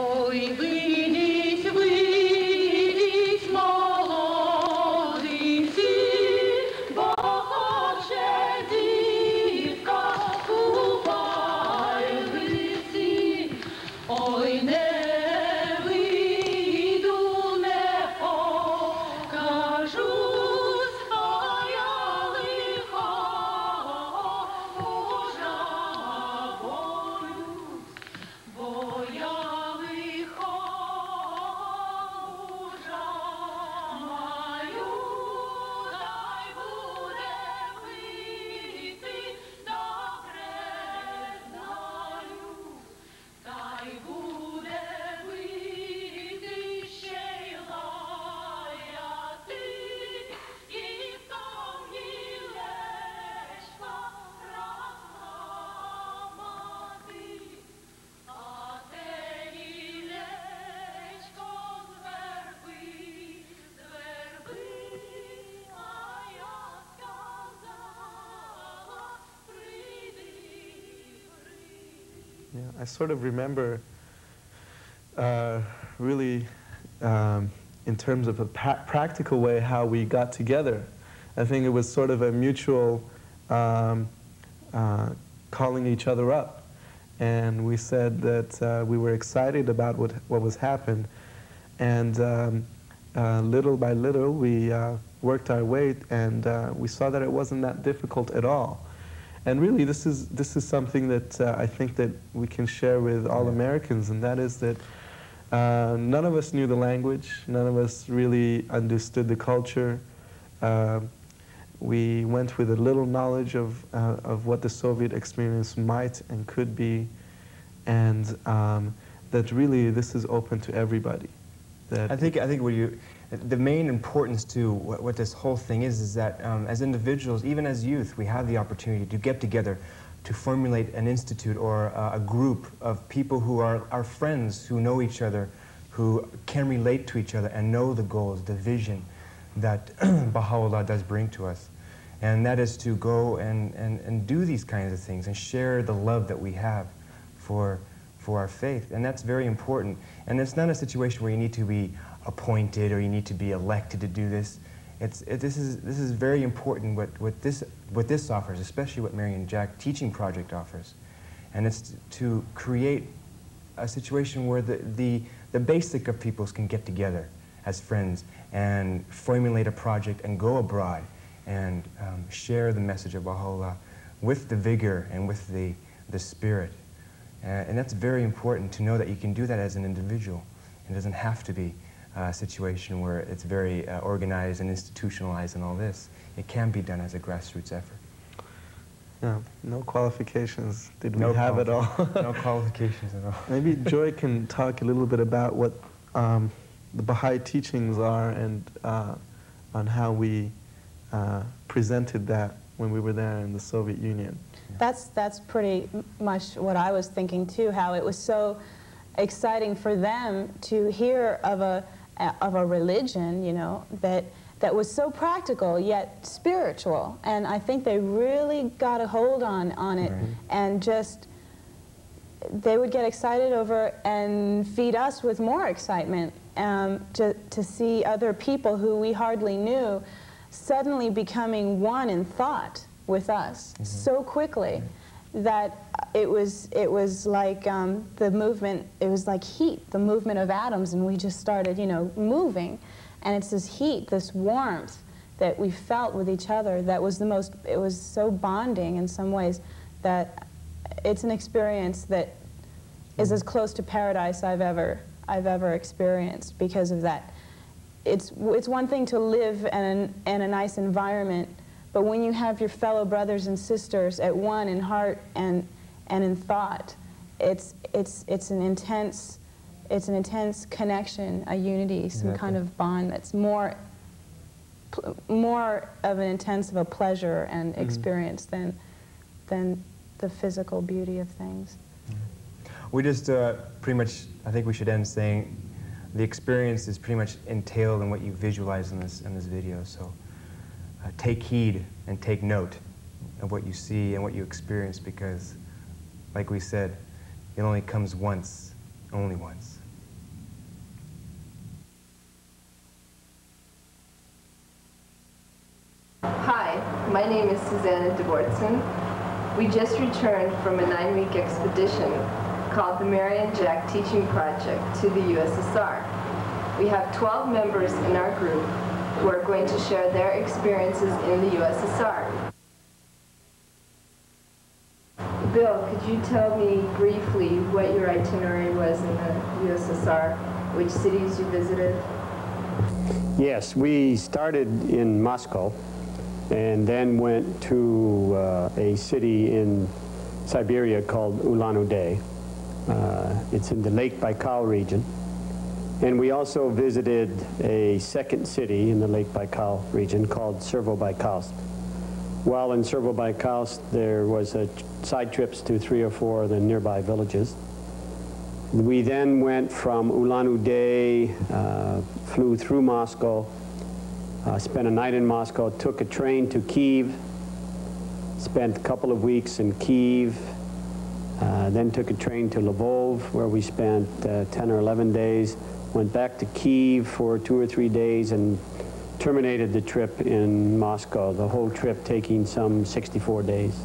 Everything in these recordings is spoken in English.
Oh, we I sort of remember uh, really, um, in terms of a practical way, how we got together. I think it was sort of a mutual um, uh, calling each other up. And we said that uh, we were excited about what, what was happened. And um, uh, little by little, we uh, worked our way, and uh, we saw that it wasn't that difficult at all. And really, this is, this is something that uh, I think that we can share with all Americans, and that is that uh, none of us knew the language, none of us really understood the culture. Uh, we went with a little knowledge of, uh, of what the Soviet experience might and could be, and um, that really this is open to everybody. That I think I think what you, the main importance to what, what this whole thing is is that um, as individuals, even as youth, we have the opportunity to get together, to formulate an institute or uh, a group of people who are our friends, who know each other, who can relate to each other and know the goals, the vision that Baha'u'llah does bring to us. And that is to go and, and, and do these kinds of things and share the love that we have for, for our faith. And that's very important. And it's not a situation where you need to be appointed or you need to be elected to do this. It's, it, this, is, this is very important what, what, this, what this offers, especially what Marion Jack Teaching Project offers. And it's to create a situation where the, the, the basic of peoples can get together as friends and formulate a project and go abroad and um, share the message of Baha'u'llah with the vigor and with the, the spirit. Uh, and that's very important to know that you can do that as an individual. It doesn't have to be a situation where it's very uh, organized and institutionalized and all this. It can be done as a grassroots effort. yeah, no qualifications did we No have at all. no qualifications at all. Maybe Joy can talk a little bit about what um, the Baha'i teachings are and uh, on how we uh, presented that when we were there in the Soviet Union. That's, that's pretty much what I was thinking too, how it was so exciting for them to hear of a, of a religion, you know, that, that was so practical yet spiritual. And I think they really got a hold on, on it Right. and just, they would get excited over and feed us with more excitement um, to, to see other people who we hardly knew suddenly becoming one in thought with us so quickly that it was, it was like um, the movement, it was like heat, the movement of atoms, and we just started, you know, moving. And it's this heat, this warmth that we felt with each other that was the most, it was so bonding in some ways that it's an experience that is as close to paradise I've ever, I've ever experienced because of that. It's, it's one thing to live in, an, in a nice environment, but when you have your fellow brothers and sisters at one in heart and, and in thought, it's, it's, it's an intense, it's an intense connection, a unity, some kind of bond that's more, more of an intense of a pleasure and experience than, than the physical beauty of things. We just uh, pretty much, I think we should end saying the experience is pretty much entailed in what you visualize in this, in this video. So uh, take heed and take note of what you see and what you experience because, like we said, it only comes once, only once. Hi, my name is Susanna Dvortson. We just returned from a nine-week expedition called the Marion Jack Teaching Project to the USSR. We have 12 members in our group who are going to share their experiences in the USSR Bill, could you tell me briefly what your itinerary was in the USSR, which cities you visited? Yes, we started in Moscow and then went to uh, a city in Siberia called Ulan-Ude. Uh, it's in the Lake Baikal region. And we also visited a second city in the Lake Baikal region called Severobaikalsk. While in Severobaikalsk, there was side trips to three or four of the nearby villages. We then went from Ulan-Ude, uh, flew through Moscow, uh, spent a night in Moscow, took a train to Kiev, spent a couple of weeks in Kiev, uh, then took a train to Lvov, where we spent uh, 10 or 11 days, went back to Kiev for two or three days, and terminated the trip in Moscow, the whole trip taking some 64 days.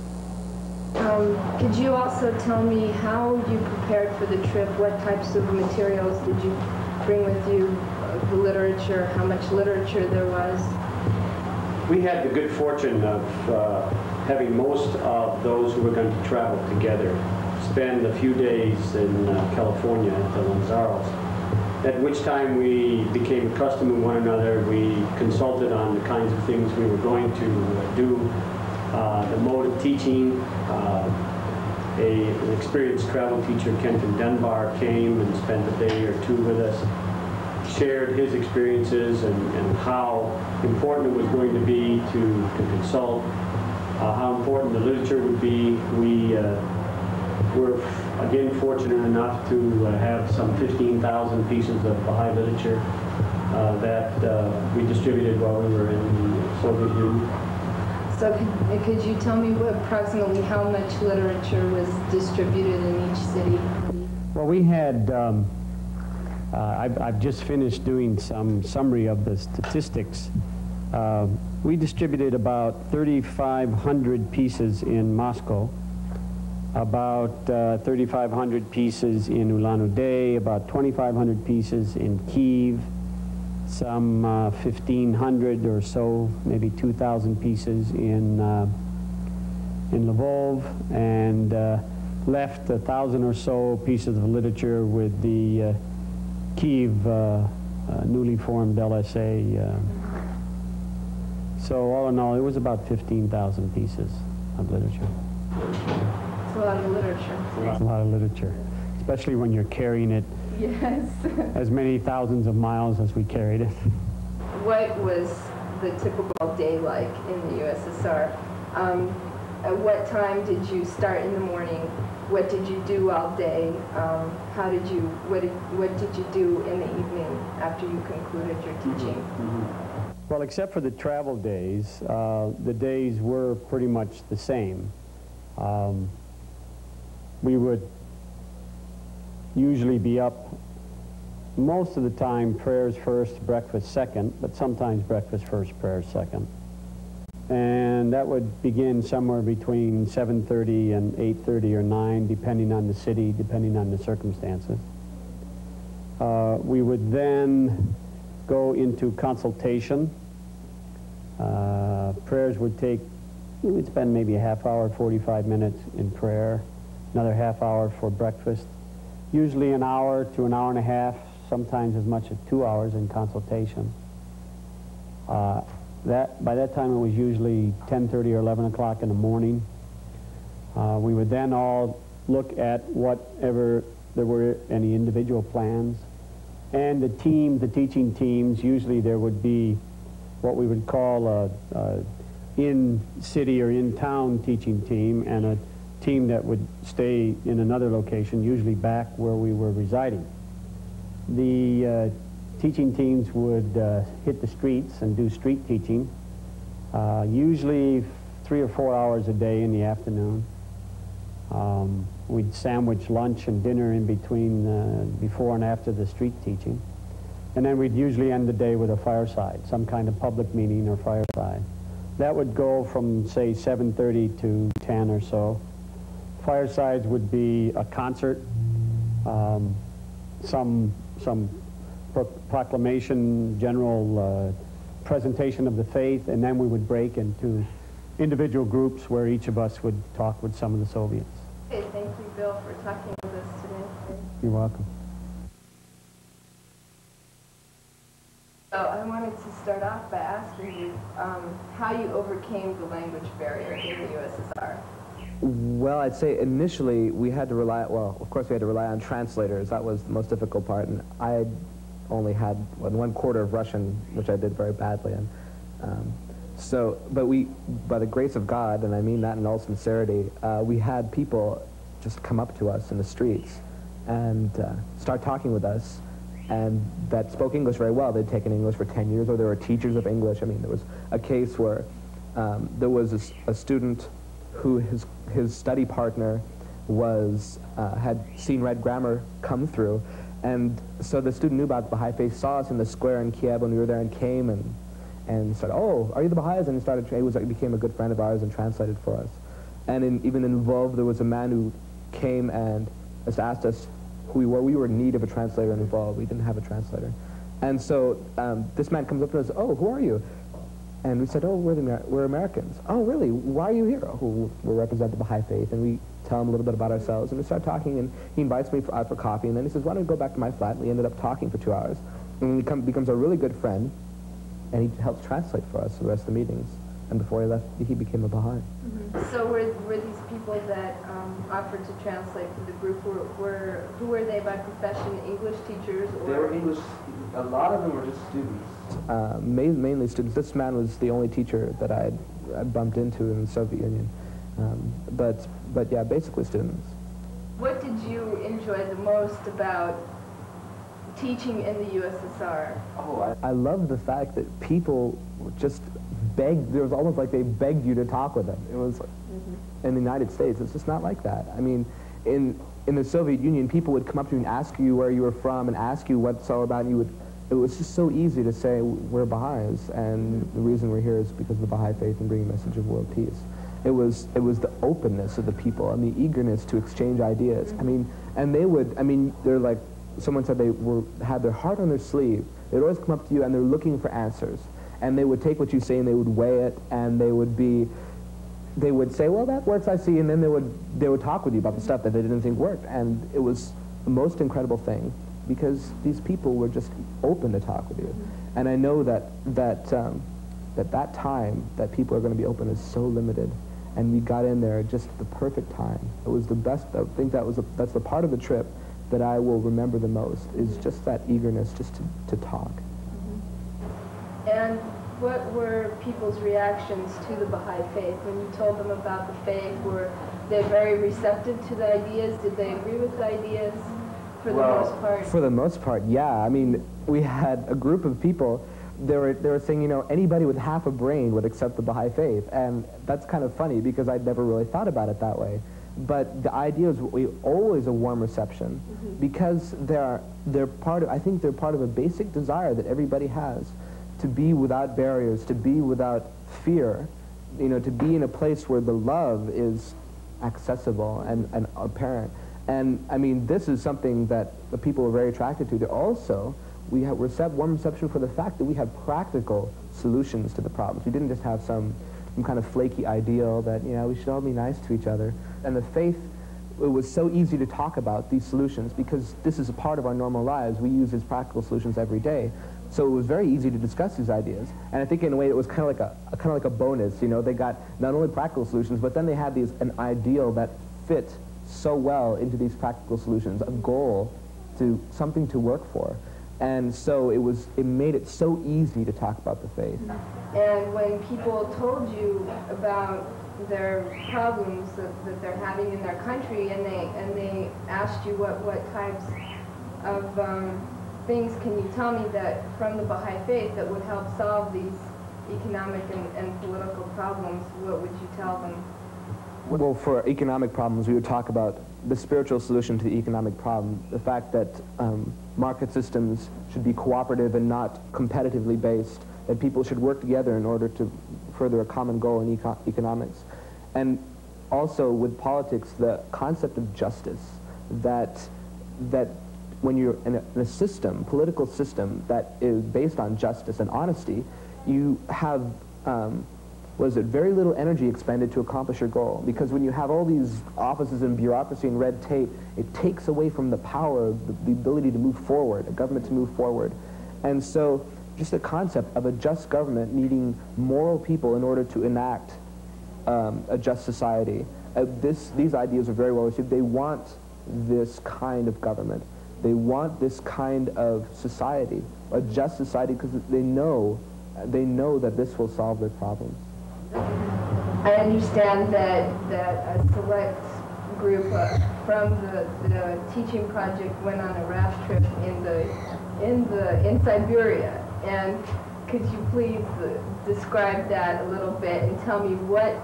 Um, could you also tell me how you prepared for the trip? What types of materials did you bring with you? Uh, the literature, how much literature there was? We had the good fortune of uh, having most of those who were going to travel together spend a few days in uh, California at the Lanzaros, at which time we became accustomed to one another. We consulted on the kinds of things we were going to uh, do, uh, the mode of teaching. Uh, a, an experienced travel teacher, Kenton Dunbar, came and spent a day or two with us shared his experiences and, and how important it was going to be to, to consult, uh, how important the literature would be. We uh, were, again, fortunate enough to uh, have some 15,000 pieces of Baha'i literature uh, that uh, we distributed while we were in the Soviet Union. So could, could you tell me what, approximately how much literature was distributed in each city? Well, we had, um, uh, I've, I've just finished doing some summary of the statistics. Uh, we distributed about 3,500 pieces in Moscow, about uh, 3,500 pieces in Ulan-Ude, about 2,500 pieces in Kiev, some uh, 1,500 or so, maybe 2,000 pieces in, uh, in Lvov, and uh, left a thousand or so pieces of literature with the uh, Kiev uh, newly formed LSA. So all in all, it was about 15,000 pieces of literature. Lot of literature. It's a lot of literature, especially when you're carrying it Yes. as many thousands of miles as we carried it. what was the typical day like in the USSR? Um, at what time did you start in the morning? What did you do all day? Um, how did you, what did, what did you do in the evening after you concluded your teaching? Well, except for the travel days, uh, the days were pretty much the same. Um, we would usually be up most of the time prayers first, breakfast second, but sometimes breakfast first, prayers second. And that would begin somewhere between 7.30 and 8.30 or 9, depending on the city, depending on the circumstances. Uh, we would then go into consultation. Uh, prayers would take, we would spend maybe a half hour, 45 minutes in prayer, another half hour for breakfast, usually an hour to an hour and a half, sometimes as much as two hours in consultation. Uh, that, by that time it was usually 10.30 or 11 o'clock in the morning. Uh, we would then all look at whatever there were any individual plans. And the team, the teaching teams, usually there would be what we would call a, a in-city or in-town teaching team and a team that would stay in another location, usually back where we were residing. The uh, teaching teams would uh, hit the streets and do street teaching, uh, usually three or four hours a day in the afternoon. Um, we'd sandwich lunch and dinner in between, uh, before and after the street teaching. And then we'd usually end the day with a fireside, some kind of public meeting or fireside. That would go from, say, 7.30 to 10 or so. Firesides would be a concert, um, some, some pro- proclamation, general uh, presentation of the faith, and then we would break into individual groups where each of us would talk with some of the Soviets. Okay, thank you, Bill, for talking with us today. You're welcome. So I wanted to start off by asking you um, how you overcame the language barrier in the USSR. Well, I'd say initially we had to rely, well, of course we had to rely on translators. That was the most difficult part. And I only had one one quarter of Russian, which I did very badly in. Um, so, but we, by the grace of God, and I mean that in all sincerity, uh, we had people just come up to us in the streets and uh, start talking with us and that spoke English very well. They'd taken English for 10 years, or they were teachers of English. I mean, there was a case where um, there was a student who his, his study partner was, uh, had seen Red Grammar come through, and so the student knew about the Baha'i faith, saw us in the square in Kiev when we were there, and came and, and said, oh, are you the Baha'is? And he started, he was, he became a good friend of ours and translated for us. And in, even in Lvov, there was a man who came and just asked us who we were. We were in need of a translator in Lvov. We didn't have a translator. And so um, this man comes up to us, oh, who are you? And we said, oh, we're, the we're Americans. Oh, really? Why are you here? Oh, we represent the Baha'i faith. And we tell him a little bit about ourselves. And we start talking, and he invites me for, out for coffee. And then he says, why don't we go back to my flat? And we ended up talking for two hours. And he come, becomes a really good friend, and he helps translate for us the rest of the meetings. And before he left, he became a Baha'i. So were, were these people that um, offered to translate for the group, were, were, who were they by profession, English teachers or? They were English. A lot of them were just students. Uh, ma- mainly students. This man was the only teacher that I'd, I bumped into in the Soviet Union. Um, but, but yeah, basically students. What did you enjoy the most about teaching in the USSR? Oh, I, I love the fact that people just begged. It was almost like they begged you to talk with them. It was mm-hmm. in the United States. It's just not like that. I mean, in in the Soviet Union, people would come up to you and ask you where you were from and ask you what it's all about. And you would. It was just so easy to say we're Baha'is, and the mm-hmm. reason we're here is because of the Baha'i faith and bringing a message of world peace. It was it was the openness of the people and the eagerness to exchange ideas. I mm-hmm. mean, and they would. I mean, they're like someone said they were had their heart on their sleeve. They'd always come up to you and they're looking for answers. And they would take what you say and they would weigh it and they would be they would say, well, that works, I see, and then they would, they would talk with you about the stuff that they didn't think worked. And it was the most incredible thing because these people were just open to talk with you. And I know that that, um, that that time that people are going to be open is so limited. And we got in there just at the perfect time. It was the best, I think that was the, that's the part of the trip that I will remember the most is just that eagerness just to, to talk. And what were people's reactions to the Baha'i faith when you told them about the faith? Were they very receptive to the ideas? Did they agree with the ideas for the most part? For the most part, yeah. I mean, we had a group of people. They were, they were saying, you know, anybody with half a brain would accept the Baha'i faith. And that's kind of funny because I'd never really thought about it that way. But the idea is we always a warm reception mm-hmm. because they're, they're part of, I think they're part of a basic desire that everybody has to be without barriers, to be without fear, you know, to be in a place where the love is accessible and, and apparent. And I mean, this is something that the people are very attracted to. They're also, we have warm reception for the fact that we have practical solutions to the problems. We didn't just have some, some kind of flaky ideal that, you know, we should all be nice to each other. And the faith, it was so easy to talk about these solutions because this is a part of our normal lives. We use these practical solutions every day. So it was very easy to discuss these ideas. And I think in a way it was kind of like a, kind of like a bonus. You know, they got not only practical solutions, but then they had these an ideal that fit so well into these practical solutions, a goal to something to work for. And so it was it made it so easy to talk about the faith. And when people told you about their problems that, that they're having in their country, and they and they asked you what what types of um, things can you tell me that from the Baha'i faith that would help solve these economic and, and political problems, what would you tell them? Well, for economic problems, we would talk about the spiritual solution to the economic problem, the fact that um, market systems should be cooperative and not competitively based, that people should work together in order to further a common goal in eco- economics. And also with politics, the concept of justice, that, that when you're in a, in a system, political system that is based on justice and honesty, you have, um, was it very little energy expended to accomplish your goal? Because when you have all these offices and bureaucracy and red tape, it takes away from the power, the, the ability to move forward, a government to move forward. And so just the concept of a just government needing moral people in order to enact um, a just society. Uh, this, these ideas are very well received. They want this kind of government. They want this kind of society, a just society, because they know, they know that this will solve their problems. I understand that, that a select group uh, from the, the teaching project went on a raft trip in the, in the, in Siberia. And could you please uh, describe that a little bit and tell me what,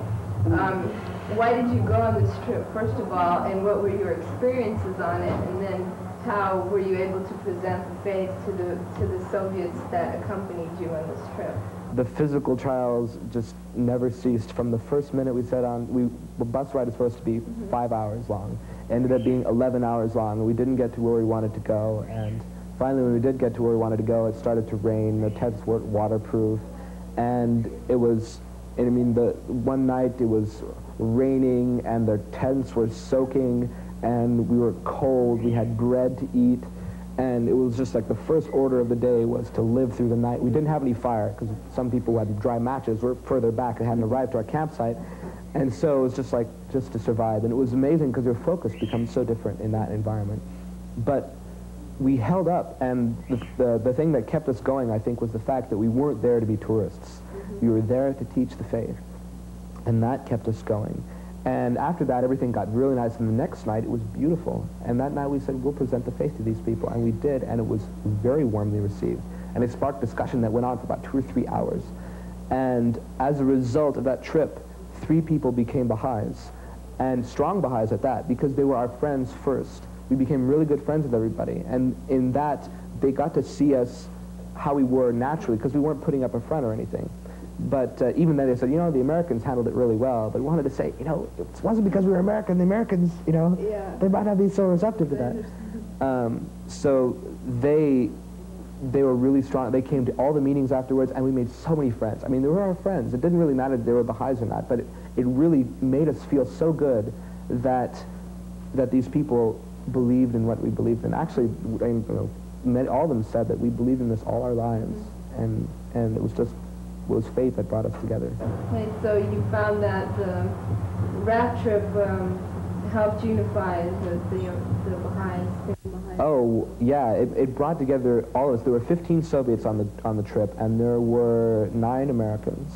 um, why did you go on this trip, first of all, and what were your experiences on it, and then how were you able to present the faith to the, to the Soviets that accompanied you on this trip? the physical trials just never ceased. From the first minute we set on, we the bus ride is supposed to be mm-hmm. five hours long. Ended up being 11 hours long. We didn't get to where we wanted to go, and finally, when we did get to where we wanted to go, it started to rain. The tents weren't waterproof, and it was. And I mean, the one night it was raining, and the tents were soaking, and we were cold. We had bread to eat. And it was just like the first order of the day was to live through the night. We didn't have any fire because some people who had dry matches were further back and hadn't arrived to our campsite. And so it was just like, just to survive. And it was amazing because your focus becomes so different in that environment. But we held up, and the, the, the thing that kept us going, I think, was the fact that we weren't there to be tourists. Mm-hmm. We were there to teach the faith. And that kept us going. And after that, everything got really nice. And the next night, it was beautiful. And that night, we said, we'll present the faith to these people. And we did, and it was very warmly received. And it sparked discussion that went on for about two or three hours. And as a result of that trip, three people became Baha'is, and strong Baha'is at that, because they were our friends first. We became really good friends with everybody. And in that, they got to see us how we were naturally, because we weren't putting up a front or anything. But uh, even then, they said, you know, the Americans handled it really well. But wanted to say, you know, it wasn't because we were American. The Americans, you know, Yeah. they might not be so receptive to that. Um, so they they were really strong. They came to all the meetings afterwards, and we made so many friends. I mean, they were our friends. It didn't really matter if they were Baha'is or not, but it, it really made us feel so good that that these people believed in what we believed in. Actually, I mean, you know, all of them said that we believed in this all our lives, and and it was just was faith that brought us together. Okay, so you found that the raft trip um, helped unify the, the, the the Baha'is. Oh, yeah, it, it brought together all of us. There were 15 Soviets on the, on the trip, and there were nine Americans.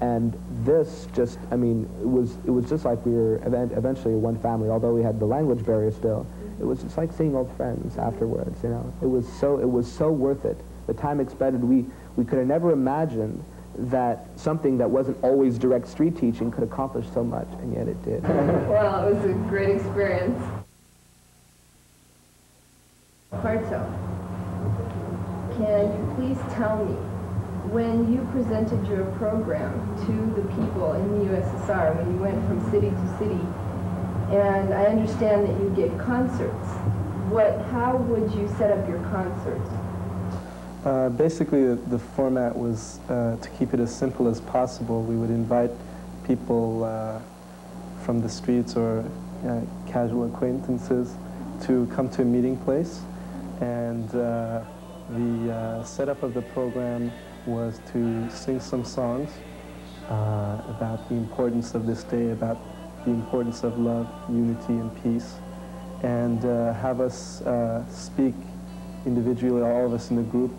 And this just, I mean, it was, it was just like we were event, eventually one family, although we had the language barrier still. It was just like seeing old friends afterwards, you know. It was so, it was so worth it. The time expended, we, we could have never imagined that something that wasn't always direct street teaching could accomplish so much, and yet it did. Well, it was a great experience. Parto, can you please tell me, when you presented your program to the people in the USSR, when you went from city to city, and I understand that you gave concerts, what, how would you set up your concerts? Uh, basically, the, the format was uh, to keep it as simple as possible. We would invite people uh, from the streets or uh, casual acquaintances to come to a meeting place. And uh, the uh, setup of the program was to sing some songs about the importance of this day, about the importance of love, unity, and peace, and have us speak individually, all of us in the group,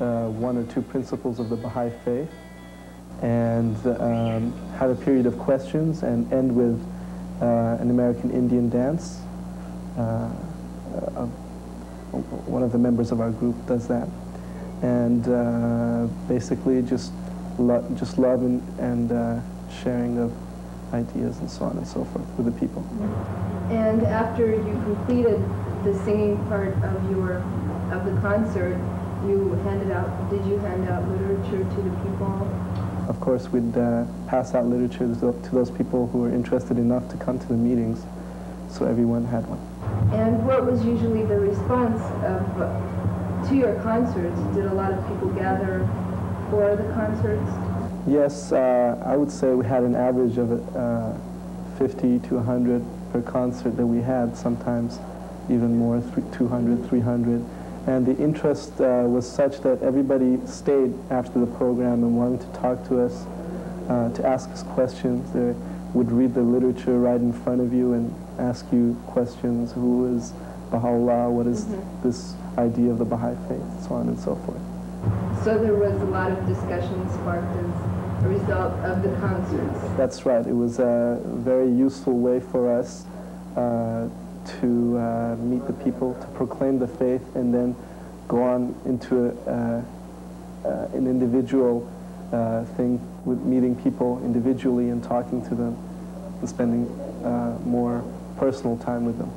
uh, one or two principles of the Baha'i faith, and um, have a period of questions and end with uh, an American Indian dance. Uh, uh, one of the members of our group does that, and uh, basically just lo- just love and, and uh, sharing of ideas and so on and so forth with the people. And after you completed the singing part of your of the concert, you handed out. Did you hand out literature to the people? of course, we'd uh, pass out literature to those people who were interested enough to come to the meetings, so everyone had one. And what was usually the response of, to your concerts? Did a lot of people gather for the concerts? Yes, uh, I would say we had an average of uh, 50 to 100 per concert that we had, sometimes even more, 200, 300. And the interest uh, was such that everybody stayed after the program and wanted to talk to us, uh, to ask us questions. They would read the literature right in front of you and ask you questions. Who is Baha'u'llah? What is this idea of the Baha'i faith? So on and so forth. So there was a lot of discussion sparked as a result of the concerts. That's right. It was a very useful way for us uh, to uh, meet the people, to proclaim the faith, and then go on into a, uh, uh, an individual uh, thing with meeting people individually and talking to them and spending uh, more personal time with them.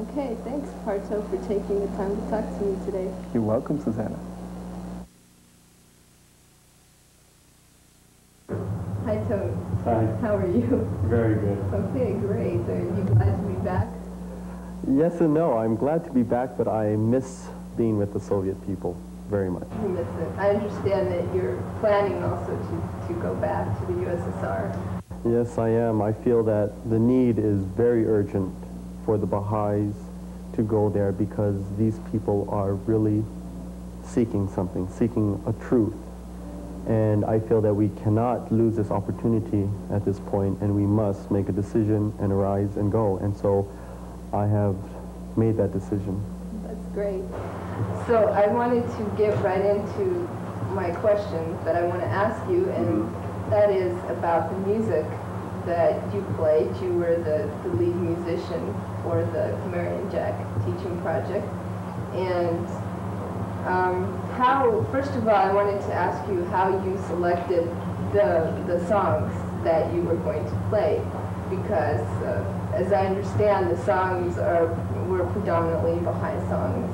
Okay, thanks, Parto, for taking the time to talk to me today. You're welcome, Susanna. Hi, Tone. Hi, How are you? very good. Okay, great. Are you glad to be back? Yes and no. I'm glad to be back, but I miss being with the Soviet people very much. You miss it. I understand that you're planning also to, to go back to the USSR. Yes, I am. I feel that the need is very urgent for the Baha'is to go there because these people are really seeking something, seeking a truth. And I feel that we cannot lose this opportunity at this point, and we must make a decision and arise and go. And so I have made that decision. That's great. So I wanted to get right into my question that I want to ask you, and that is about the music that you played. You were the, the lead musician for the Marion Jack Teaching Project. And um, how, first of all, I wanted to ask you how you selected the, the songs that you were going to play, because uh, as I understand, the songs are were predominantly Baha'i songs.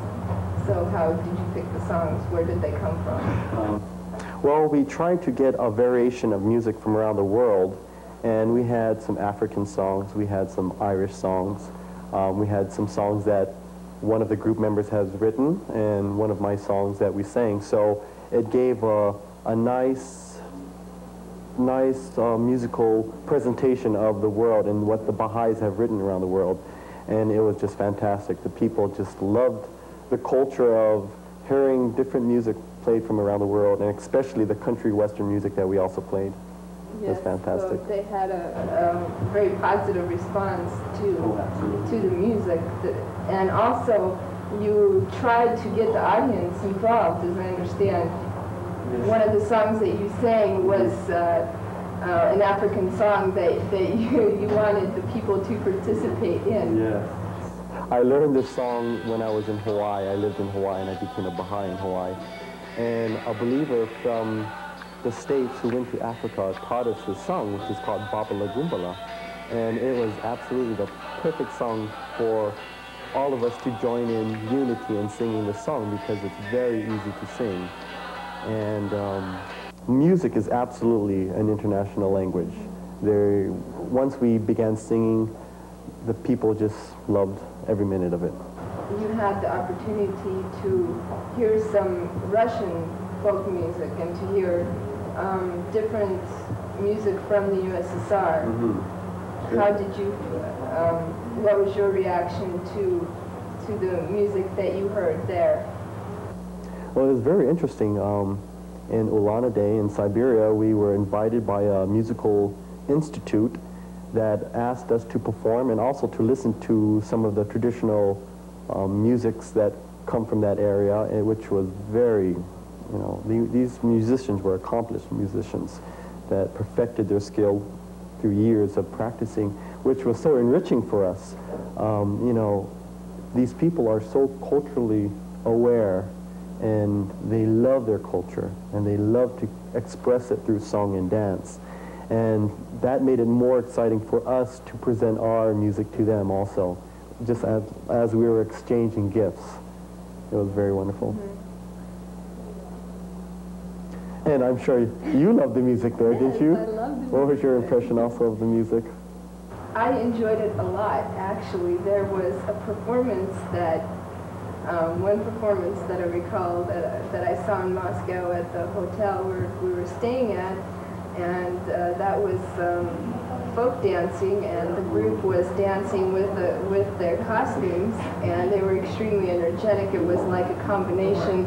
So how did you pick the songs? Where did they come from? Well, we tried to get a variation of music from around the world, and we had some African songs, we had some Irish songs, um, we had some songs that one of the group members has written, and one of my songs that we sang. So it gave a, a nice, nice uh, musical presentation of the world and what the Baha'is have written around the world. And it was just fantastic. The people just loved the culture of hearing different music played from around the world, and especially the country western music that we also played. Yes, it was fantastic. So they had a, a very positive response to Oh, to the music, and also you tried to get the audience involved, as I understand. One of the songs that you sang was uh, uh, an African song that, that you, you wanted the people to participate in. Yes. I learned this song when I was in Hawaii. I lived in Hawaii and I became a Baha'i in Hawaii. And a believer from the States who went to Africa taught us this song, which is called Babala Gumbala. And it was absolutely the perfect song for all of us to join in unity in singing the song because it's very easy to sing. And um, music is absolutely an international language. There, once we began singing, the people just loved every minute of it. you had the opportunity to hear some Russian folk music and to hear um, different music from the USSR. How did you, um, what was your reaction to, to the music that you heard there? Well, it was very interesting. Um, in Ulan-Ude in Siberia, we were invited by a musical institute that asked us to perform and also to listen to some of the traditional um, musics that come from that area, eh, which was very, you know, the, these musicians were accomplished musicians that perfected their skill through years of practicing, which was so enriching for us. Um, you know, these people are so culturally aware and they love their culture and they love to express it through song and dance. And that made it more exciting for us to present our music to them also, just as, as we were exchanging gifts. It was very wonderful. Mm-hmm. And I'm sure you loved the music there, didn't you? I loved the What was your impression also of the music? I enjoyed it a lot, actually. There was a performance that, um, one performance that I recall that, that I saw in Moscow at the hotel where we were staying at, and uh, that was um, folk dancing, and the group was dancing with, the, with their costumes, and they were extremely energetic. It was like a combination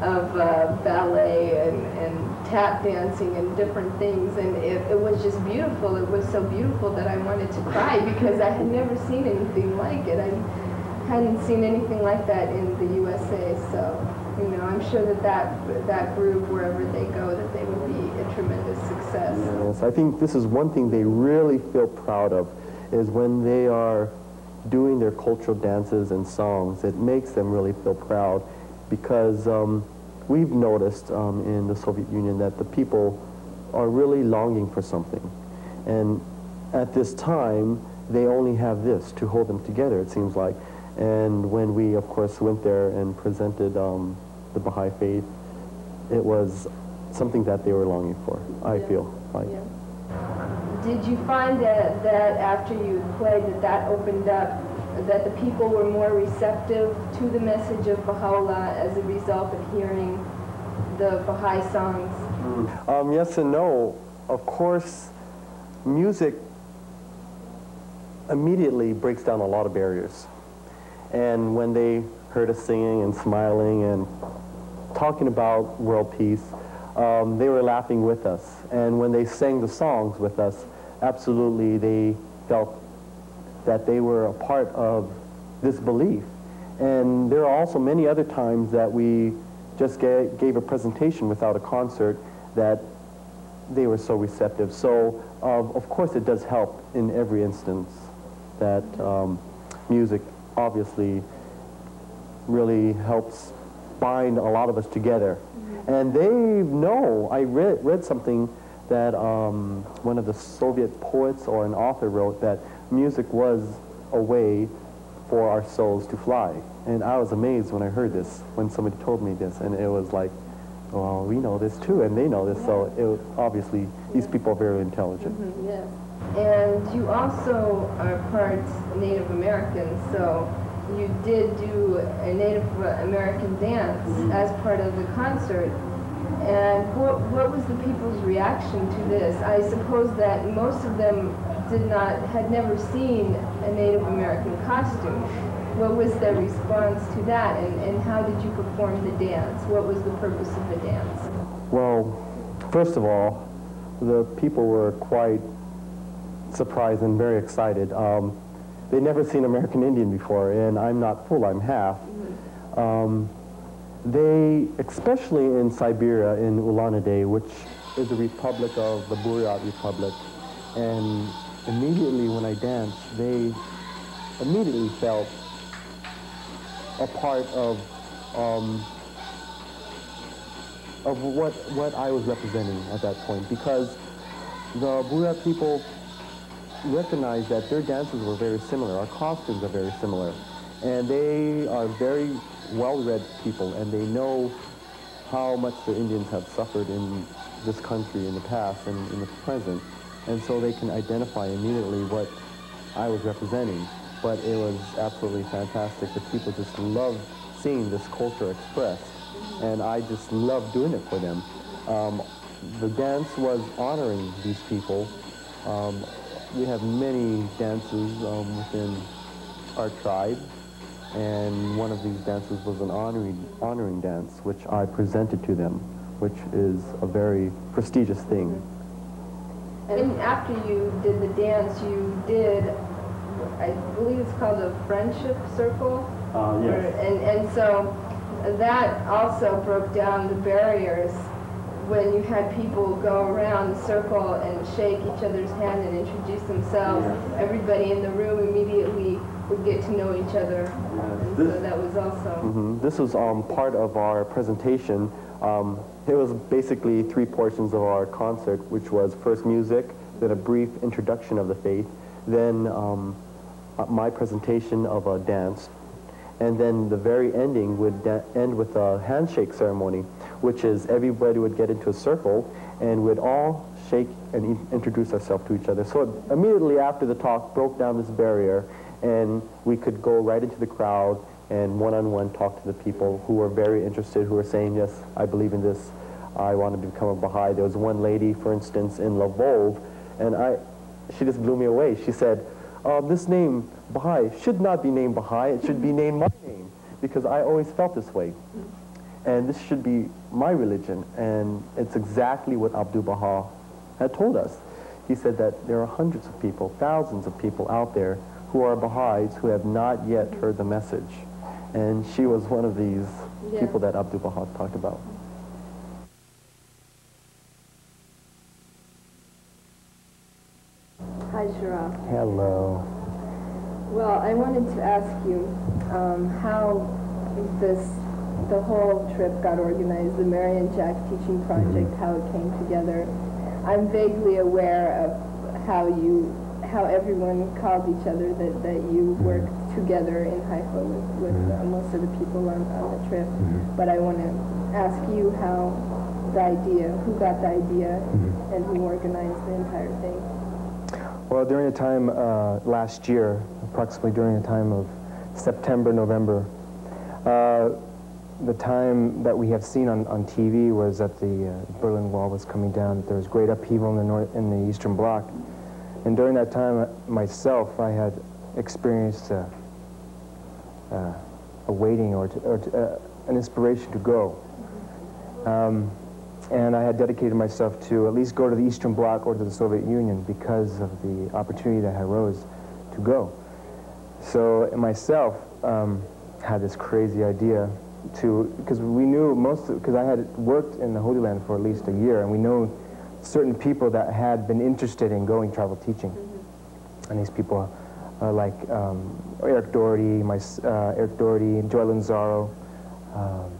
of uh, ballet and, and tap dancing and different things, and it, it was just beautiful. It was so beautiful that I wanted to cry because I had never seen anything like it. I hadn't seen anything like that in the USA, so you know, I'm sure that that, that group, wherever they go, that they would be a tremendous success. Yes, I think this is one thing they really feel proud of, is when they are doing their cultural dances and songs. It makes them really feel proud because um, we've noticed um, in the Soviet Union that the people are really longing for something. And at this time, they only have this to hold them together, it seems like. And when we, of course, went there and presented um, the Baha'i faith, it was something that they were longing for, I Yeah. feel like. Yeah. Did you find that, that after you played that that opened up, that the people were more receptive to the message of Baha'u'llah as a result of hearing the Baha'i songs? Um, yes and no. Of course, music immediately breaks down a lot of barriers. And when they heard us singing and smiling and talking about world peace, um, they were laughing with us. And when they sang the songs with us, absolutely they felt that they were a part of this belief. And there are also many other times that we just ga- gave a presentation without a concert that they were so receptive. So, uh, of course, it does help in every instance that um, music obviously really helps bind a lot of us together. And they know, I read, read something that um, one of the Soviet poets or an author wrote that music was a way for our souls to fly. And I was amazed when I heard this, when somebody told me this, and it was like, well, we know this too, and they know this, so it, obviously these people are very intelligent. Mhm, Yes. And you also are part Native American, so you did do a Native American dance mm-hmm. as part of the concert. And what, what was the people's reaction to this? I suppose that most of them did not, had never seen a Native American costume. What was their response to that, and, and how did you perform the dance? What was the purpose of the dance? Well, first of all, the people were quite surprised and very excited. Um, they'd never seen American Indian before, and I'm not full, I'm half. Um, they, especially in Siberia, in Ulan-Ude, which is a republic of the Buryat Republic, and immediately when I danced, they immediately felt a part of um, of what, what I was representing at that point because the Buryat people recognized that their dances were very similar, our costumes are very similar, and they are very well-read people and they know how much the Indians have suffered in this country in the past and in the present, and so they can identify immediately what I was representing. But it was absolutely fantastic. The people just loved seeing this culture expressed, and I just loved doing it for them. Um, the dance was honoring these people. Um, we have many dances um, within our tribe, and one of these dances was an honoring, honoring dance, which I presented to them, which is a very prestigious thing. And after you did the dance, you did, I believe it's called a friendship circle? Uh, yes. Or- And, and so that also broke down the barriers when you had people go around the circle and shake each other's hand and introduce themselves. Everybody in the room immediately would get to know each other. And so This- that was also, Mhm. This was um, part of our presentation. Um, it was basically three portions of our concert, which was first music, then a brief introduction of the faith, then um, uh, my presentation of a dance, and then the very ending would end with a handshake ceremony which is everybody would get into a circle and we'd all shake and in- introduce ourselves to each other. So immediately after the talk broke down this barrier and we could go right into the crowd and one-on-one talk to the people who were very interested, who were saying, yes, I believe in this, I want to become a Baha'i. There was one lady, for instance, in Lvov, and I, she just blew me away. She said, uh, this name, Baha'i, should not be named Baha'i, it should be named my name, because I always felt this way. And this should be my religion, and it's exactly what Abdu'l Baha had told us. He said that there are hundreds of people, thousands of people out there who are Baha'is who have not yet heard the message. And she was one of these Yeah. people that Abdu'l Baha talked about. Hi, Sharaf. Hello. Well, I wanted to ask you um, how this, the whole trip got organized, the Marion Jack Teaching Project, how it came together. I'm vaguely aware of how you, how everyone called each other, that, that you worked together in Haifa with, with uh, most of the people on, on the trip. But I want to ask you how the idea, who got the idea, and who organized the entire thing. Well, during a time uh, last year, approximately during a time of September, November, uh, the time that we have seen on, on TV was that the uh, Berlin Wall was coming down, that there was great upheaval in the, north, in the Eastern Bloc. And during that time, uh, myself, I had experienced uh, uh, a waiting or, to, or to, an inspiration to go. Um, and I had dedicated myself to at least go to the Eastern Bloc or to the Soviet Union because of the opportunity that arose to go. So myself um, had this crazy idea to, because we knew most, because I had worked in the Holy Land for at least a year, and we know certain people that had been interested in going travel teaching. And these people are like um, Eric Doherty, my, uh, Eric Doherty, Joy Lanzaro, um,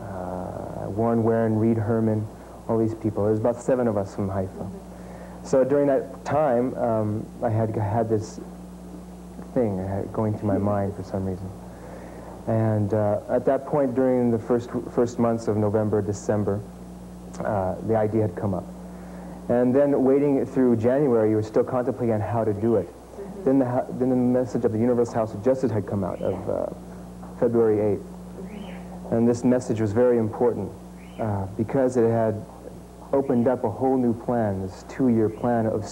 uh, Warren Warren, Reed Herman, all these people. There's about seven of us from Haifa. So during that time, um, I had had this thing going through my mind for some reason. And uh, at that point, during the first first months of November, December, uh, the idea had come up. And then waiting through January, you were still contemplating on how to do it. Then the, then the message of the Universal House of Justice had come out of uh, February 8th. And this message was very important uh, because it had opened up a whole new plan, this two-year plan of,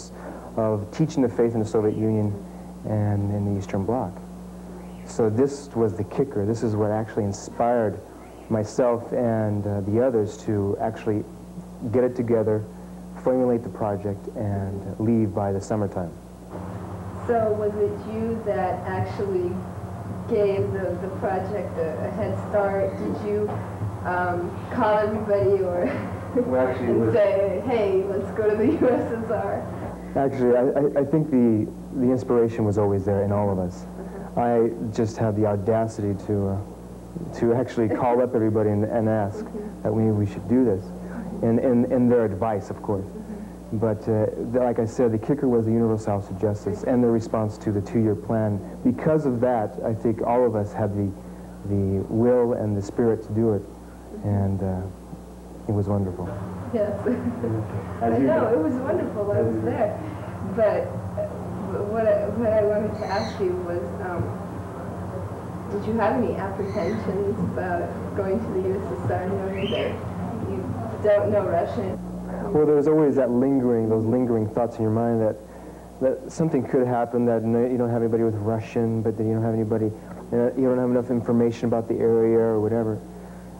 of teaching the faith in the Soviet Union and in the Eastern Bloc. So this was the kicker. This is what actually inspired myself and uh, the others to actually get it together, formulate the project, and leave by the summertime. So was it you that actually gave the, the project a, a head start? Did you um, call everybody or Well, actually, and was- say, hey, let's go to the USSR? Actually, I, I- I think the, the inspiration was always there in all of us. I just had the audacity to, uh, to actually call up everybody and, and ask that we, we should do this, and, and, and their advice, of course. But uh, like I said, the kicker was the Universal House of Justice and their response to the two-year plan. Because of that, I think all of us had the, the will and the spirit to do it, and uh, it was wonderful. Yes. I know, it was wonderful. I was there. But what I, what I wanted to ask you was, um, did you have any apprehensions about going to the USSR knowing that you don't know Russian? Well, there's always that lingering, those lingering thoughts in your mind that, that something could happen, that you don't have anybody with Russian, but then you don't have anybody, you, don't have enough information about the area or whatever.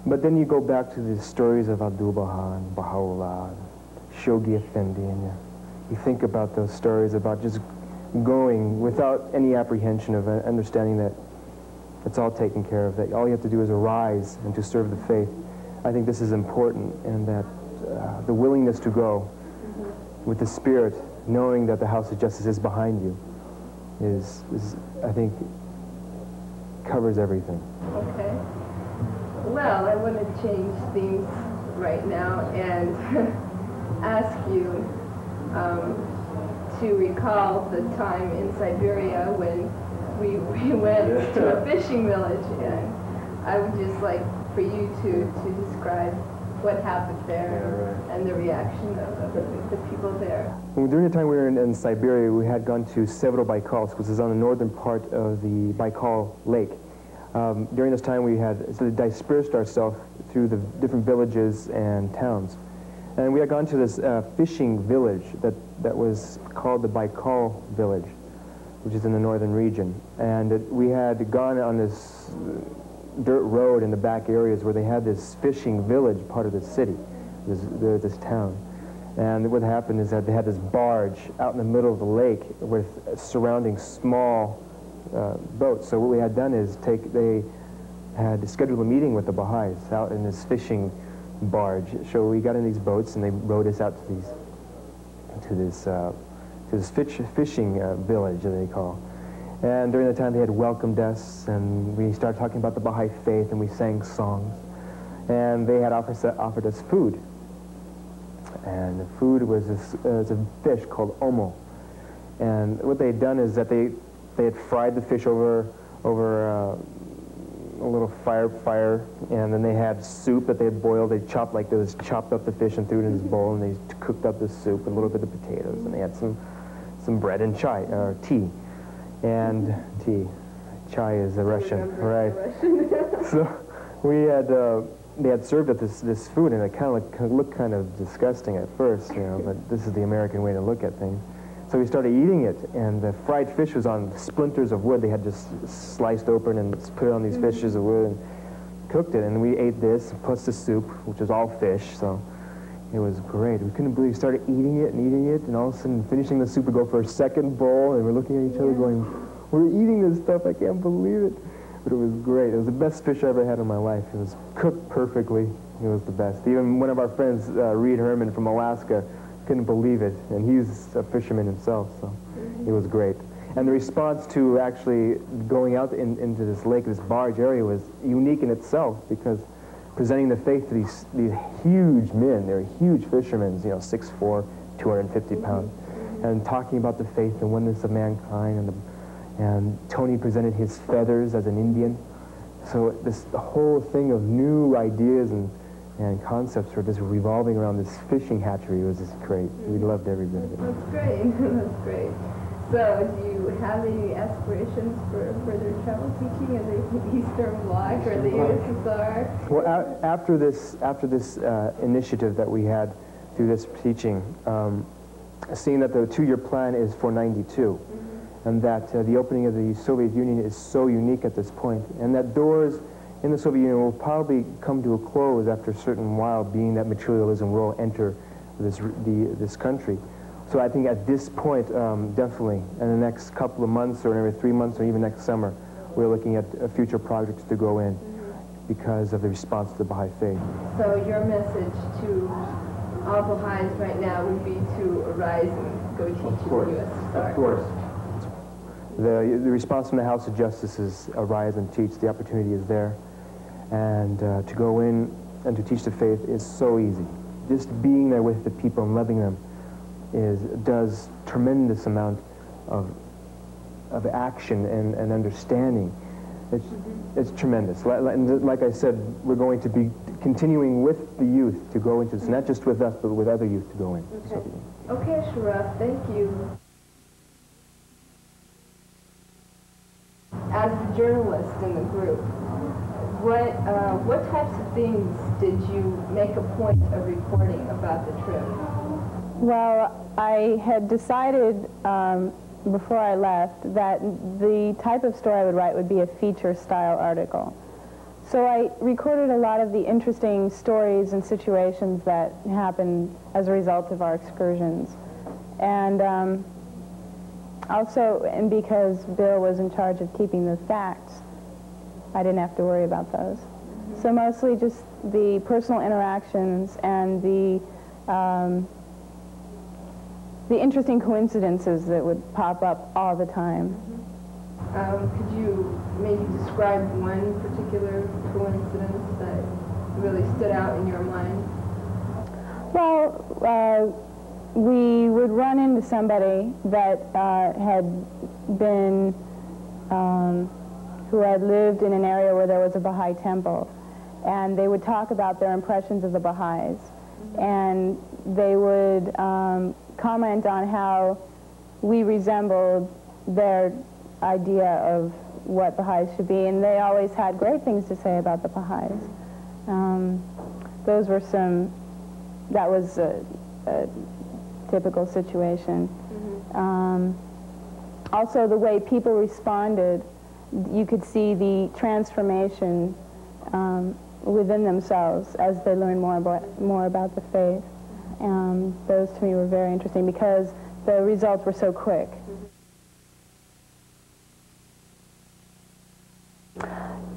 But then you go back to the stories of Abdu'l Baha and Baha'u'llah, Shoghi Effendi, and you, you think about those stories about just going without any apprehension of understanding that it's all taken care of, that all you have to do is arise and to serve the faith. I think this is important, and that uh, the willingness to go with the spirit, knowing that the House of Justice is behind you, is, is I think, covers everything. Okay. Well, I want to change things right now and ask you um, to recall the time in Siberia when we, we went to a fishing village and I would just like for you to, to describe what happened there and the reaction of, of the, people there. Well, during the time we were in, in Siberia, we had gone to Severobaikal, which is on the northern part of the Baikal Lake. Um, during this time, we had sort of dispersed ourselves through the different villages and towns. And we had gone to this uh, fishing village that, that was called the Baikal Village, which is in the northern region. And it, we had gone on this dirt road in the back areas where they had this fishing village part of the city, this, this town. And what happened is that they had this barge out in the middle of the lake with surrounding small uh, boats. So what we had done is take, they had scheduled a meeting with the Baha'is out in this fishing barge. So we got in these boats and they rowed us out to these, to this, uh, to this fish, fishing uh, village that they call. And during the time they had welcomed us and we started talking about the Baha'i faith and we sang songs. And they had offered, offered us food. And the food was, this, uh, was a fish called omul. And what they had done is that they, they had fried the fish over, over uh, a little fire, fire, and then they had soup that they had boiled. They chopped like this, chopped up the fish and threw it in this bowl, and they cooked up the soup and a little bit of potatoes, and they had some, some bread and chai, or tea, and tea. Chai is a Russian, right? so we had, uh, they had served us this, this food, and it kind of looked, looked kind of disgusting at first, you know, but this is the American way to look at things. So we started eating it, and the fried fish was on splinters of wood. They had just sliced open and put it on these fishes of wood and cooked it. And we ate this, plus the soup, which was all fish, so it was great. We couldn't believe we started eating it and eating it, and all of a sudden finishing the soup, we go for a second bowl, and we're looking at each other going, we're eating this stuff, I can't believe it. But it was great. It was the best fish I ever had in my life. It was cooked perfectly. It was the best. Even one of our friends, uh, Reed Herman from Alaska, couldn't believe it, and he's a fisherman himself, so it was great. And the response to actually going out in, into this lake, this barge area, was unique in itself because presenting the faith to these, these huge men, they're huge fishermen, you know, 6'4", 250 mm-hmm. pounds, and talking about the faith and oneness of mankind, and, the, and Tony presented his feathers as an Indian. So this the whole thing of new ideas and and concepts were just revolving around this fishing hatchery. It was just great. We loved every bit of it. That's great. That's great. So, do you have any aspirations for further travel teaching in the Eastern Bloc or the USSR? Well, a- after this, after this uh, initiative that we had through this teaching, um, seeing that the two-year plan is for 92, and that uh, the opening of the Soviet Union is so unique at this point, and that doors in the Soviet Union will probably come to a close after a certain while, being that materialism will enter this, the, this country. So I think at this point, um, definitely, in the next couple of months or every three months or even next summer, we're looking at uh, future projects to go in because of the response to the Baha'i faith. So, your message to all Baha'is right now would be to arise and go teach in the USSR. Of course. The, the response from the House of Justice is arise and teach. The opportunity is there. And uh, to go in and to teach the faith is so easy. Just being there with the people and loving them is, does tremendous amount of, of action and, and understanding. It's, it's tremendous. Like, like I said, we're going to be continuing with the youth to go into this, not just with us, but with other youth to go in. Okay. Okay, Sharaf, thank you. As a journalist in the group, what, uh, what types of things did you make a point of reporting about the trip? Well, I had decided um, before I left that the type of story I would write would be a feature-style article. So I recorded a lot of the interesting stories and situations that happened as a result of our excursions. And um, also, and because Bill was in charge of keeping the facts, I didn't have to worry about those. So mostly just the personal interactions and the um, the interesting coincidences that would pop up all the time. Um, could you maybe describe one particular coincidence that really stood out in your mind? Well, uh, we would run into somebody that uh, had been, um, who had lived in an area where there was a Baha'i temple. and they would talk about their impressions of the Baha'is. And they would um, comment on how we resembled their idea of what Baha'is should be, and they always had great things to say about the Baha'is. Um, those were some, that was a, a typical situation. Um, also, the way people responded, you could see the transformation um, within themselves as they learned more about, more about the faith. Um, those to me were very interesting because the results were so quick.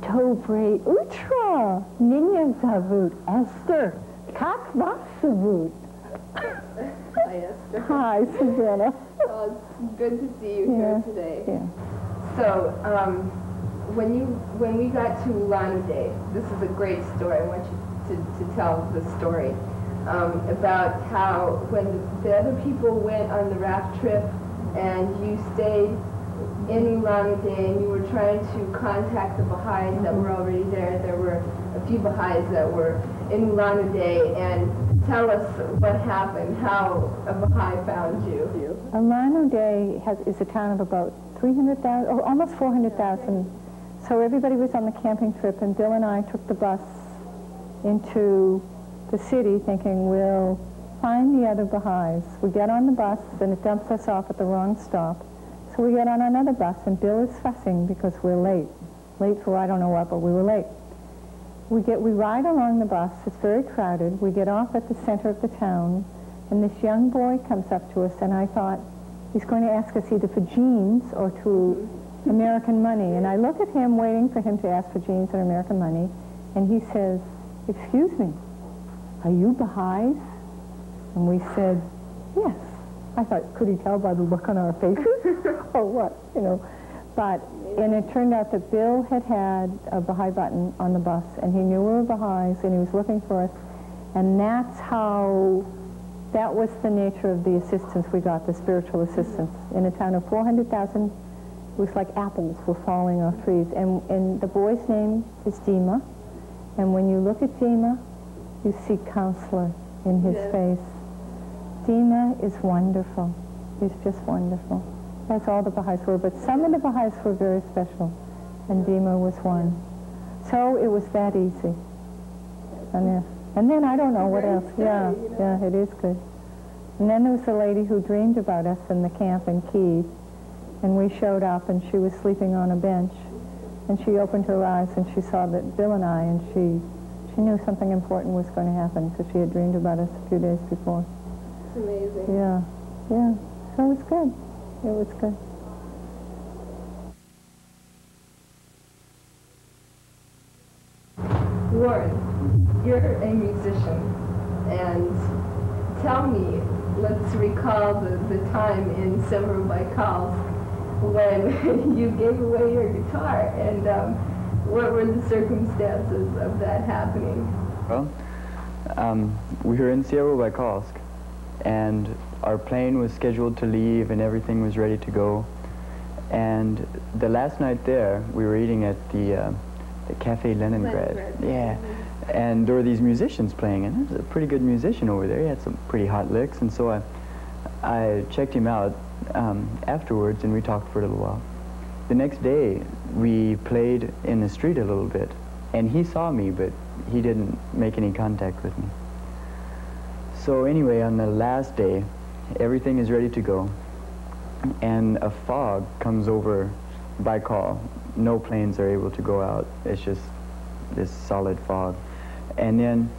Dobre Utra, Ninya Zavut, Esther, Kak Vasavut. Hi, Esther. Hi, Susanna. Oh, it's good to see you Yeah. here today. Yeah. So, um, when you when we got to Ulan-Ude, this is a great story. I want you to, to tell the story um, about how when the other people went on the raft trip and you stayed in Ulan-Ude and you were trying to contact the Baha'is that were already there. There were a few Baha'is that were in Ulan-Ude and tell us what happened, how a Baha'i found you. Ulan-Ude has, is a town of about 300,000, or almost 400,000. So everybody was on the camping trip, and Bill and I took the bus into the city thinking we'll find the other Baha'is. We get on the bus, and it dumps us off at the wrong stop. So we get on another bus, and Bill is fussing because we're late. Late for I don't know what, but we were late. We get, we ride along the bus, it's very crowded. We get off at the center of the town, and this young boy comes up to us, and I thought, he's going to ask us either for jeans or to American money. And I look at him, waiting for him to ask for jeans or American money, and he says, excuse me, are you Baha'is? And we said, yes. I thought, could he tell by the look on our faces? or what, you know? But, and it turned out that Bill had had a Baha'i button on the bus, and he knew we were Baha'is, and he was looking for us. And that's how, that was the nature of the assistance we got, the spiritual assistance. In a town of 400,000, it was like apples were falling off trees. And, and the boy's name is Dima. And when you look at Dima, you see counselor in his Yes. face. Dima is wonderful. He's just wonderful. That's all the Baha'is were, but some of the Baha'is were very special, and Dima was one. So it was that easy. And then, and then I don't know what else. yeah, yeah, it is good. And then there was a lady who dreamed about us in the camp in Kiev, and we showed up, and she was sleeping on a bench, and she opened her eyes, and she saw that Bill and I, and she, she knew something important was going to happen because she had dreamed about us a few days before. It's amazing. Yeah, yeah. So it was good. It was good. Warren, you're a musician, and tell me, let's recall the, the time in Severobaikal when you gave away your guitar, and um, what were the circumstances of that happening? Well, um, we were in Sierra Severobaikalsk, and our plane was scheduled to leave, and everything was ready to go. And the last night there, we were eating at the uh, the Cafe Leningrad. Leningrad. Yeah, and there were these musicians playing, and there was a pretty good musician over there. He had some pretty hot licks, and so I I checked him out um, afterwards, and we talked for a little while. The next day, we played in the street a little bit, and he saw me, but he didn't make any contact with me. So anyway, on the last day, everything is ready to go, and a fog comes over Baikal. No planes are able to go out. It's just this solid fog. And then,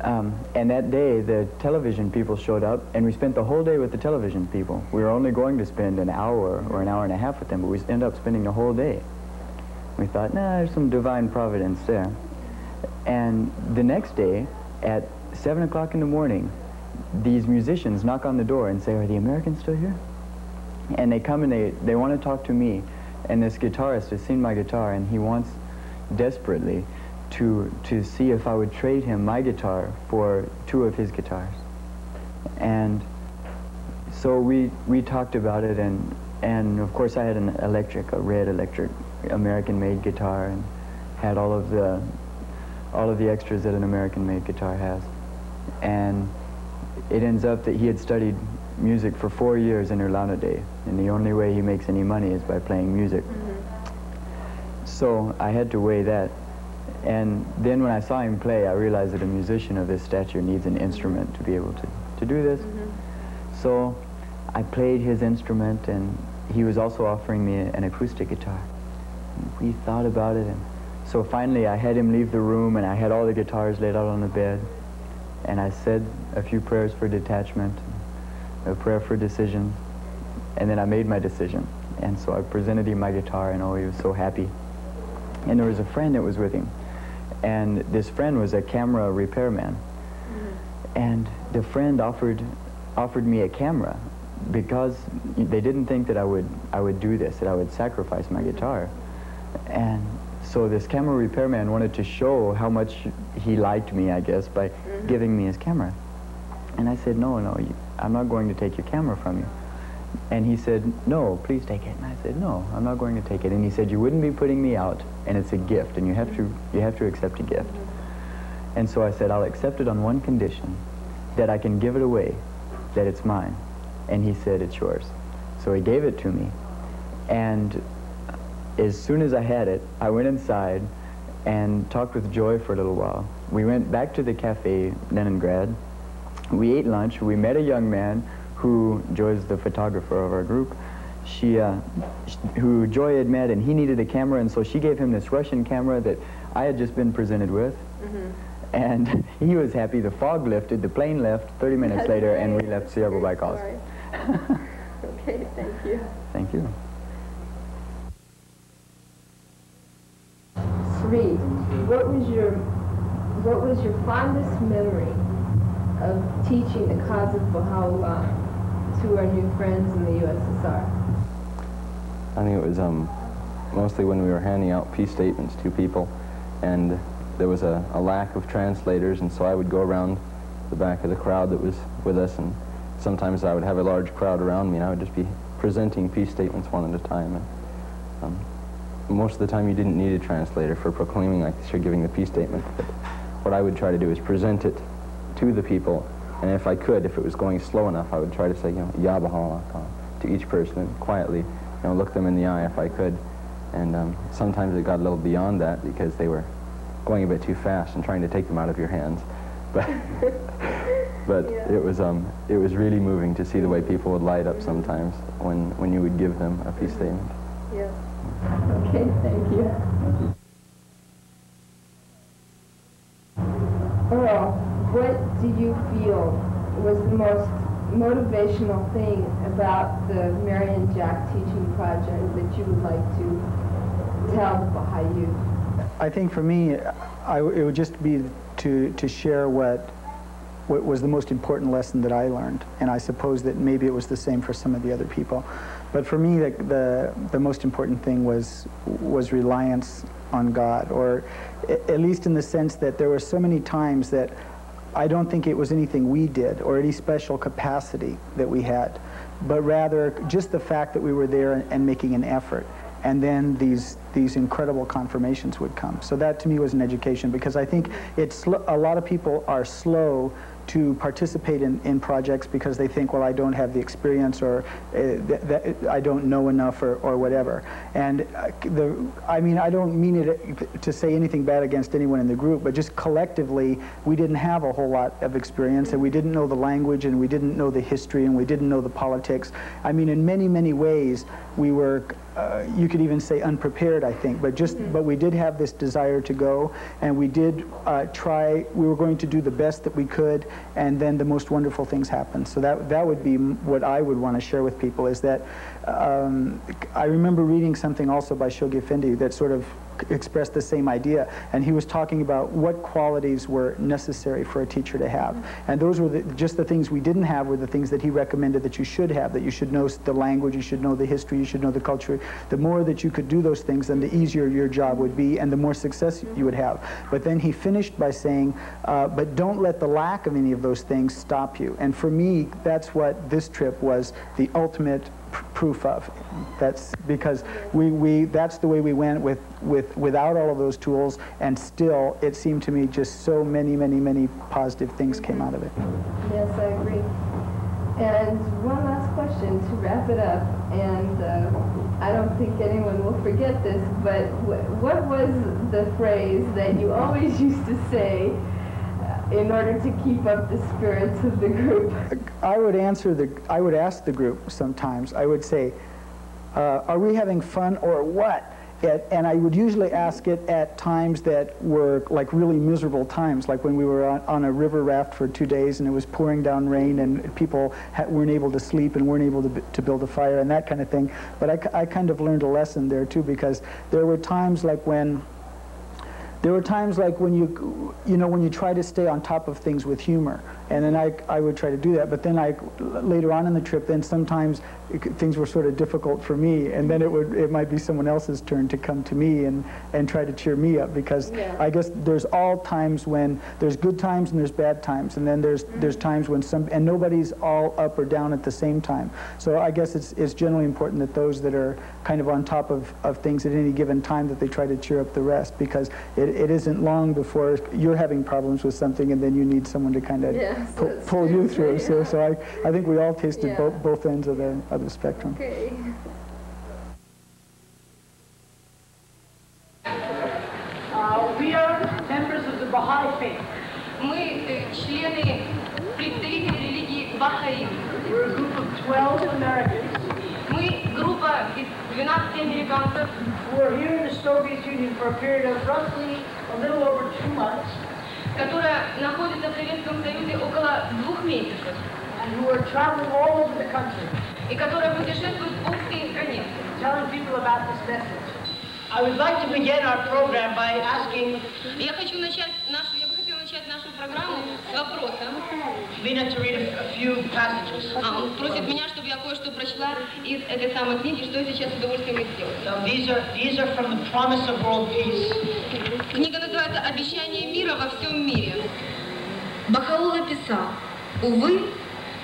um, and that day, the television people showed up, and we spent the whole day with the television people. We were only going to spend an hour or an hour and a half with them, but we ended up spending the whole day. We thought, nah, there's some divine providence there. And the next day, at 7 o'clock in the morning, these musicians knock on the door and say, are the Americans still here? And they come and they, they want to talk to me. And this guitarist has seen my guitar, and he wants desperately to, to see if I would trade him my guitar for two of his guitars. And so we, we talked about it, and, and of course I had an electric, a red electric American-made guitar, and had all of the all of the extras that an American-made guitar has. And it ends up that he had studied music for four years in Ulan-Ude, and the only way he makes any money is by playing music. Mm-hmm. So I had to weigh that. And then when I saw him play, I realized that a musician of this stature needs an instrument to be able to, to do this. Mm-hmm. So I played his instrument, and he was also offering me an acoustic guitar. We thought about it, and so finally I had him leave the room, and I had all the guitars laid out on the bed, and I said a few prayers for detachment, a prayer for decision, and then I made my decision. And so I presented him my guitar, and oh, he was so happy. And there was a friend that was with him, and this friend was a camera repairman. Mm-hmm. And the friend offered offered me a camera because they didn't think that I would I would do this, that I would sacrifice my guitar. And so this camera repairman wanted to show how much he liked me, I guess, by mm-hmm. giving me his camera. And I said, no, no, I'm not going to take your camera from you. And he said, no, please take it. And I said, no, I'm not going to take it. And he said, you wouldn't be putting me out, and it's a gift, and you have to, you have to accept a gift. Mm-hmm. And so I said, I'll accept it on one condition, that I can give it away, that it's mine. And he said, it's yours. So he gave it to me. And as soon as I had it, I went inside and talked with Joy for a little while. We went back to the cafe, Leningrad. We ate lunch. We met a young man who, Joy's the photographer of our group, she, uh, who Joy had met, and he needed a camera, and so she gave him this Russian camera that I had just been presented with. And he was happy. The fog lifted, the plane left 30 minutes That's later, and we left Severobaikal. Sorry. Okay, thank you. Thank you. Three, what was your, what was your fondest memory of teaching the cause of Baha'u'llah to our new friends in the USSR? I think it was um, mostly when we were handing out peace statements to people, and there was a, a lack of translators, and so I would go around the back of the crowd that was with us, and sometimes I would have a large crowd around me, and I would just be presenting peace statements one at a time. And, um, most of the time, you didn't need a translator for proclaiming like this or giving the peace statement. But what I would try to do is present it to the people, and if I could, if it was going slow enough, I would try to say, you know, Ya Baha'u'llah to each person quietly, you know, look them in the eye if I could. And um, sometimes it got a little beyond that because they were going a bit too fast and trying to take them out of your hands. But but Yeah. it was um it was really moving to see the way people would light up sometimes when when you would give them a peace statement. Okay, thank you. Earl, what do you feel was the most motivational thing about the Marion Jack teaching project that you would like to tell the Baha'i youth? I think for me, I, it would just be to, to share what, what was the most important lesson that I learned. And I suppose that maybe it was the same for some of the other people. But for me, the, the, the most important thing was, was reliance on God, or at least in the sense that there were so many times that I don't think it was anything we did or any special capacity that we had, but rather just the fact that we were there and, and making an effort. And then these, these incredible confirmations would come. So that to me was an education because I think it's a lot of people are slow to participate in, in projects because they think, well, I don't have the experience or uh, th- th- I don't know enough or, or whatever. And uh, the, I mean, I don't mean it to say anything bad against anyone in the group, but just collectively, we didn't have a whole lot of experience and we didn't know the language and we didn't know the history and we didn't know the politics. I mean, in many, many ways, we were uh, you could even say unprepared, I think, but just but we did have this desire to go, and we did uh, try. We were going to do the best that we could, and then the most wonderful things happened. So that that would be what I would want to share with people is that um, I remember reading something also by Shoghi Effendi that sort of expressed the same idea, and he was talking about what qualities were necessary for a teacher to have, and those were the, just the things we didn't have were the things that he recommended that you should have. That you should know the language, you should know the history, you should know the culture. The more that you could do those things, then the easier your job would be, and the more success you would have. But then he finished by saying, uh, "But don't let the lack of any of those things stop you." And for me, that's what this trip was the ultimate proof of. That's because we, we that's the way we went with, with without all of those tools, and still it seemed to me just so many many many positive things came out of it. Yes, I agree. And one last question to wrap it up, and uh, I don't think anyone will forget this, but wh- what was the phrase that you always used to say in order to keep up the spirits of the group? I would answer the I would ask the group sometimes. I would say, uh, "Are we having fun or what?" At, and I would usually ask it at times that were like really miserable times, like when we were on, on a river raft for two days and it was pouring down rain and people weren't able to sleep and weren't able to, to build a fire and that kind of thing. But I kind of learned a lesson there too because there were times like when there were times like when you, you know, when you try to stay on top of things with humor, and then I, I would try to do that. But then I, later on in the trip, then sometimes it, things were sort of difficult for me, and then it would, it might be someone else's turn to come to me and, and try to cheer me up because Yeah. I guess there's all times when there's good times and there's bad times, and then there's there's mm-hmm. times when some and nobody's all up or down at the same time. So I guess it's it's generally important that those that are kind of on top of, of things at any given time that they try to cheer up the rest because it, it isn't long before you're having problems with something and then you need someone to kind of Yes, pull, pull you through. So so I, I think we all tasted both both ends of the of the spectrum. Okay. These are, these are from the Promise of World Peace. Книга называется «Обещание мира во всем мире». Бахаула писал, «Увы,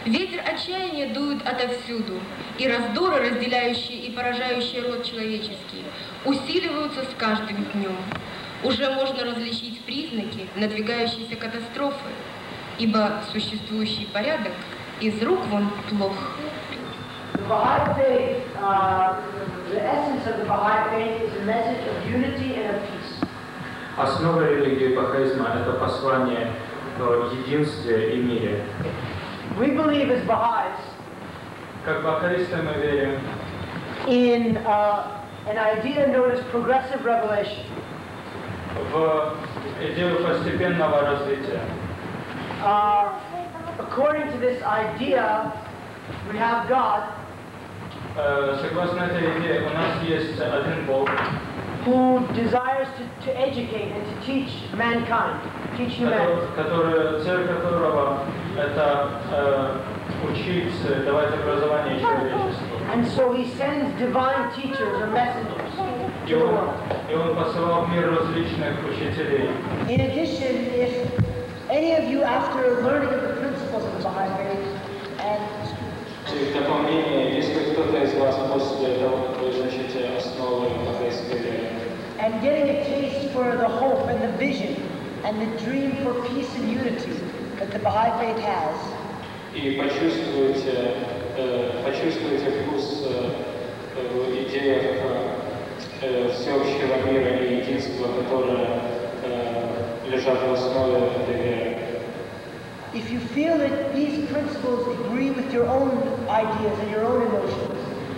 ветер отчаяния дует отовсюду, и раздоры, разделяющие и поражающие род человеческий, усиливаются с каждым днем. Уже можно различить признаки надвигающейся катастрофы, ибо существующий порядок из рук вон плох». The Baha'i faith, uh, the essence of the Baha'i faith is a message of unity and of peace. Основа религии бахаизма – это послание о единстве и мире. We believe as Baha'is Как бахаисты мы верим in uh, an idea known as progressive revelation. в идею постепенного развития. Uh, according to this idea, we have God Э, Согласно этой идее, у нас есть один Бог, who desires to, to educate and to teach mankind, teach humanity. который, который- цель которого – это э, учить, э, давать образование человечеству. And so he sends divine teachers or messengers И to the он, world. и он посылал в мир различных учителей. In addition, if any of you, after learning of the principles of the Baha'i faith, and and getting a taste for the hope and the vision and the dream for peace and unity that the Baha'i faith has, и почувствуете, э, почувствуете вкус э, э, в идеях э, всеобщего мира и единства, которые э, лежат в основе этой веры. if you feel that these principles agree with your own ideas and your own emotions,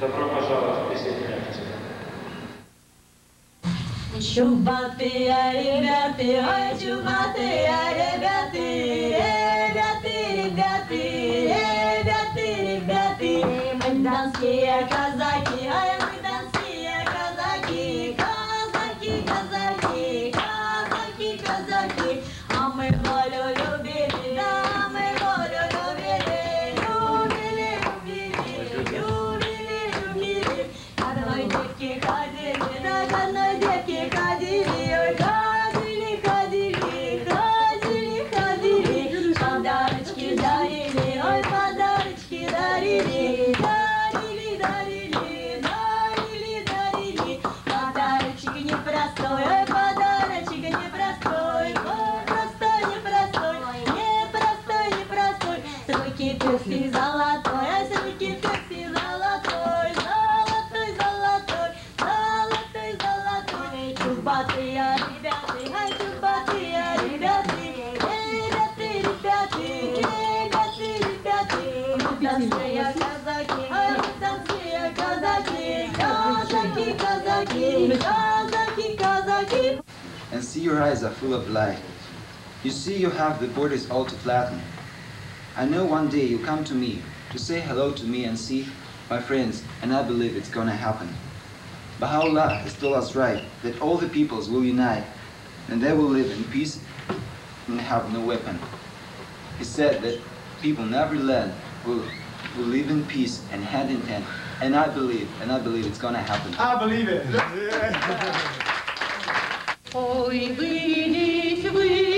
Добро пожаловать, присоединяйтесь. Чубатые ребята, ой, чубатые ребята, ребята, ребята. Your eyes are full of light. You see you have the borders all to flatten. I know one day you come to me to say hello to me and see my friends, and I believe it's gonna happen. Baha'u'llah has told us right that all the peoples will unite and they will live in peace and have no weapon. He said that people in every land will, will live in peace and hand in hand. And I believe, and I believe it's gonna happen. I believe it. Ой, вылезь вы.